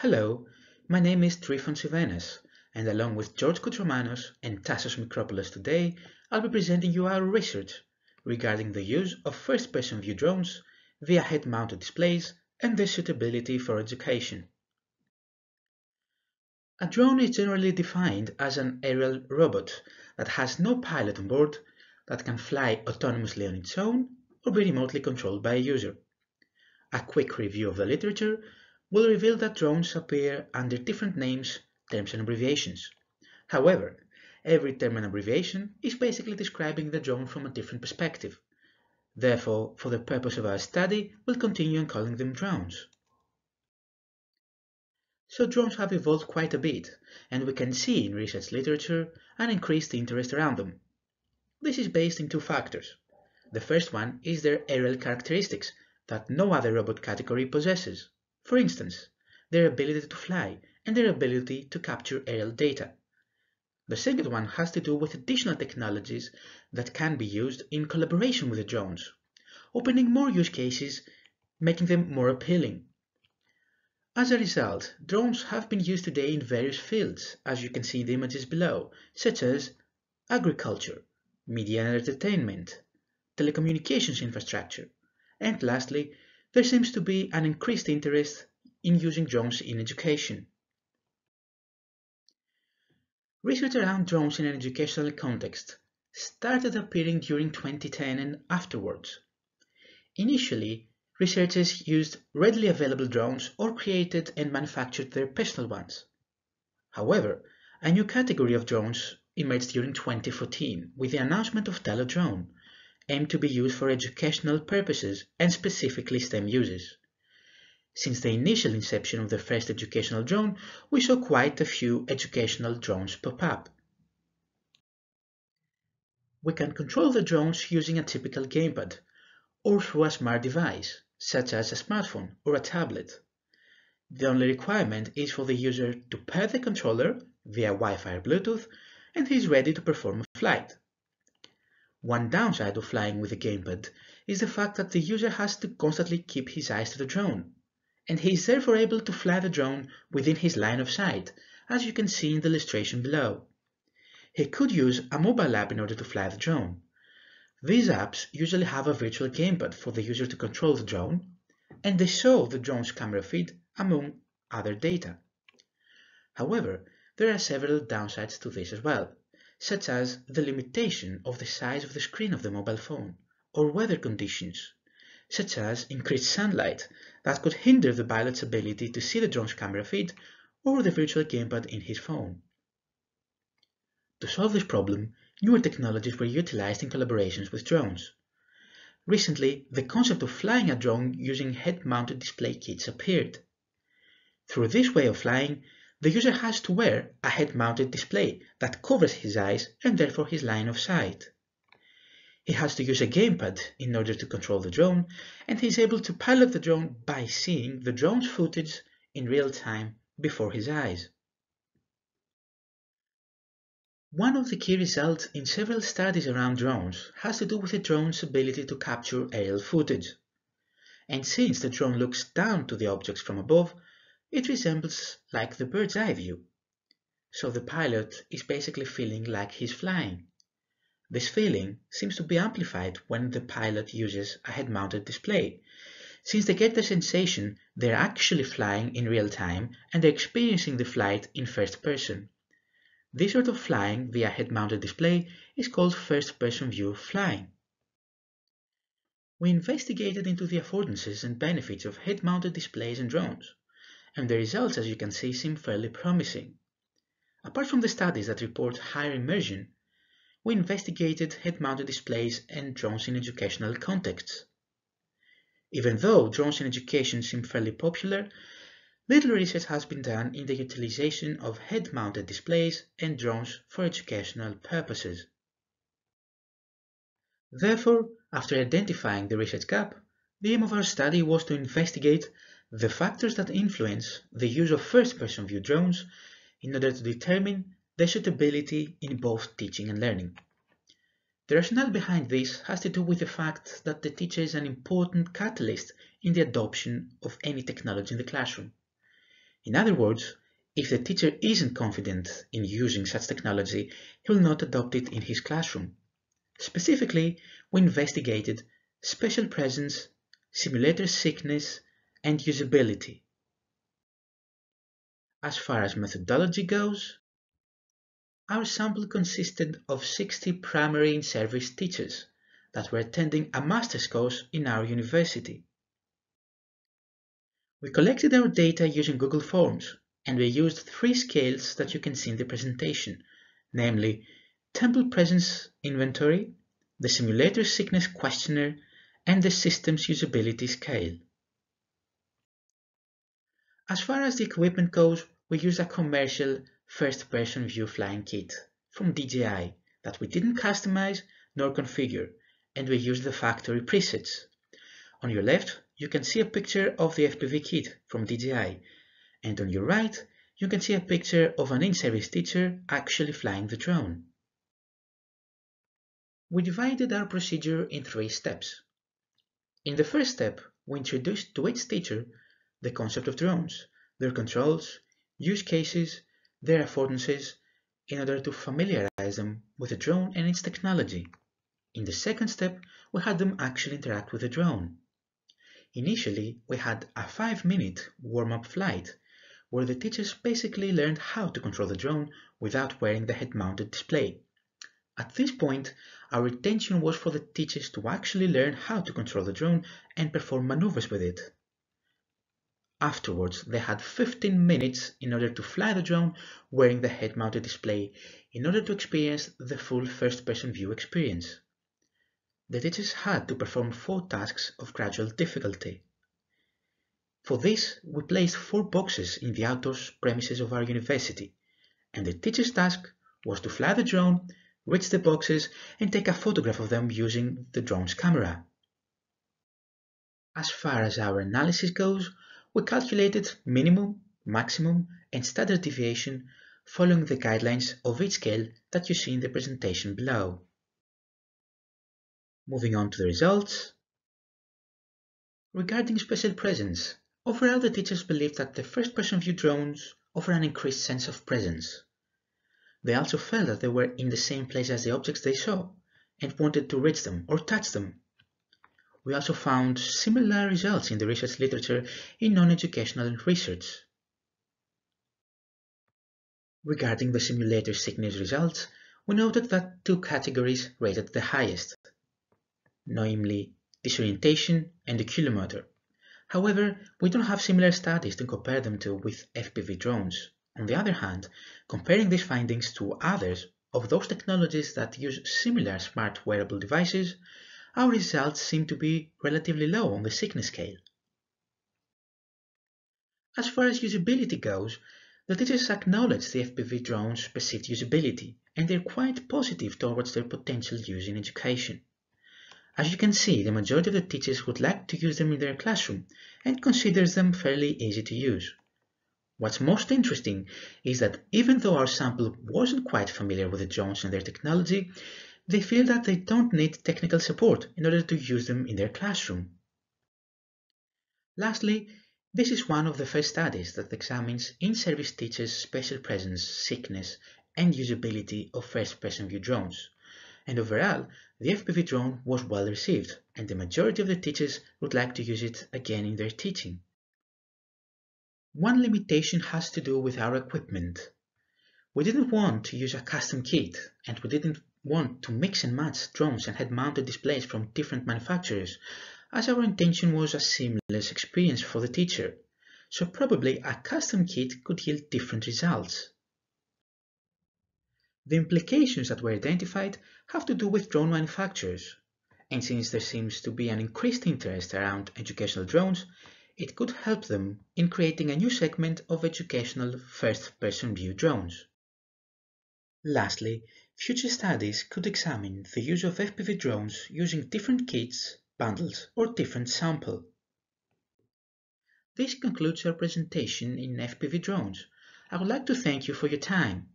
Hello, my name is Trifon Sivenas, and along with George Koutromanos and Tassos Mikropoulos today, I'll be presenting you our research regarding the use of first-person view drones via head-mounted displays and their suitability for education. A drone is generally defined as an aerial robot that has no pilot on board, that can fly autonomously on its own, or be remotely controlled by a user. A quick review of the literature will reveal that drones appear under different names, terms and abbreviations. However, every term and abbreviation is basically describing the drone from a different perspective. Therefore, for the purpose of our study, we'll continue on calling them drones. So drones have evolved quite a bit, and we can see in research literature an increased interest around them. This is based in two factors. The first one is their aerial characteristics that no other robot category possesses. For instance, their ability to fly and their ability to capture aerial data. The second one has to do with additional technologies that can be used in collaboration with the drones, opening more use cases, making them more appealing. As a result, drones have been used today in various fields, as you can see in the images below, such as agriculture, media and entertainment, telecommunications infrastructure, and lastly, there seems to be an increased interest in using drones in education. Research around drones in an educational context started appearing during 2010 and afterwards. Initially, researchers used readily available drones or created and manufactured their personal ones. However, a new category of drones emerged during 2014 with the announcement of Telodrone, aimed to be used for educational purposes and specifically STEM uses. Since the initial inception of the first educational drone, we saw quite a few educational drones pop up. We can control the drones using a typical gamepad or through a smart device, such as a smartphone or a tablet. The only requirement is for the user to pair the controller via Wi-Fi or Bluetooth and he is ready to perform a flight. One downside of flying with a gamepad is the fact that the user has to constantly keep his eyes to the drone, and he is therefore able to fly the drone within his line of sight, as you can see in the illustration below. He could use a mobile app in order to fly the drone, these apps usually have a virtual gamepad for the user to control the drone, and they show the drone's camera feed among other data. However, there are several downsides to this as well, such as the limitation of the size of the screen of the mobile phone, or weather conditions, such as increased sunlight that could hinder the pilot's ability to see the drone's camera feed or the virtual gamepad in his phone. To solve this problem, newer technologies were utilized in collaborations with drones. Recently, the concept of flying a drone using head-mounted display kits appeared. Through this way of flying, the user has to wear a head-mounted display that covers his eyes and therefore his line of sight. He has to use a gamepad in order to control the drone, and he is able to pilot the drone by seeing the drone's footage in real time before his eyes. One of the key results in several studies around drones has to do with the drone's ability to capture aerial footage. And since the drone looks down to the objects from above, it resembles like the bird's eye view. So the pilot is basically feeling like he's flying. This feeling seems to be amplified when the pilot uses a head-mounted display, since they get the sensation they're actually flying in real time and they're experiencing the flight in first person. This sort of flying via head-mounted display is called first-person view flying. We investigated into the affordances and benefits of head-mounted displays and drones, and the results as you can see seem fairly promising. Apart from the studies that report higher immersion, we investigated head-mounted displays and drones in educational contexts. Even though drones in education seem fairly popular, Little research has been done in the utilization of head-mounted displays and drones for educational purposes. Therefore, after identifying the research gap, the aim of our study was to investigate the factors that influence the use of first-person view drones in order to determine their suitability in both teaching and learning. The rationale behind this has to do with the fact that the teacher is an important catalyst in the adoption of any technology in the classroom. In other words, if the teacher isn't confident in using such technology, he will not adopt it in his classroom. Specifically, we investigated spatial presence, simulator sickness, and usability. As far as methodology goes, our sample consisted of 60 primary in-service teachers that were attending a master's course in our university. We collected our data using Google Forms and we used three scales that you can see in the presentation, namely Temple Presence Inventory, the Simulator Sickness Questionnaire, and the Systems Usability Scale. As far as the equipment goes, we used a commercial first-person view flying kit from DJI that we didn't customize nor configure, and we used the factory presets. On your left, you can see a picture of the FPV kit from DJI, and on your right, you can see a picture of an in-service teacher actually flying the drone. We divided our procedure in three steps. In the first step, we introduced to each teacher the concept of drones, their controls, use cases, their affordances, in order to familiarize them with the drone and its technology. In the second step, we had them actually interact with the drone. Initially, we had a 5-minute warm-up flight, where the teachers basically learned how to control the drone without wearing the head-mounted display. At this point, our intention was for the teachers to actually learn how to control the drone and perform maneuvers with it. Afterwards, they had 15 minutes in order to fly the drone wearing the head-mounted display in order to experience the full first-person view experience. The teachers had to perform four tasks of gradual difficulty. For this, we placed four boxes in the outdoors premises of our university, and the teacher's task was to fly the drone, reach the boxes, and take a photograph of them using the drone's camera. As far as our analysis goes, we calculated minimum, maximum, and standard deviation following the guidelines of each scale that you see in the presentation below. Moving on to the results. Regarding spatial presence, overall the teachers believed that the first-person view drones offer an increased sense of presence. They also felt that they were in the same place as the objects they saw and wanted to reach them or touch them we also found similar results in the research literature in non-educational research. Regarding the simulator sickness results, we noted that two categories rated the highest, namely disorientation and oculomotor. However, we don't have similar studies to compare them to with FPV drones. On the other hand, comparing these findings to others of those technologies that use similar smart wearable devices, our results seem to be relatively low on the sickness scale. As far as usability goes, the teachers acknowledge the FPV drone's perceived usability and they're quite positive towards their potential use in education. As you can see, the majority of the teachers would like to use them in their classroom and considers them fairly easy to use. What's most interesting is that even though our sample wasn't quite familiar with the drones and their technology, they feel that they don't need technical support in order to use them in their classroom. Lastly, this is one of the first studies that examines in-service teachers' spatial presence, sickness, and usability of first-person view drones. And overall, the FPV drone was well received, and the majority of the teachers would like to use it again in their teaching. One limitation has to do with our equipment. We didn't want to use a custom kit, and we didn't want to mix and match drones and head-mounted displays from different manufacturers, as our intention was a seamless experience for the teacher, so probably a custom kit could yield different results. The implications that were identified have to do with drone manufacturers, and since there seems to be an increased interest around educational drones, it could help them in creating a new segment of educational first-person view drones. Lastly, Future studies could examine the use of FPV drones using different kits, bundles, or different sample. This concludes our presentation in FPV drones. I would like to thank you for your time.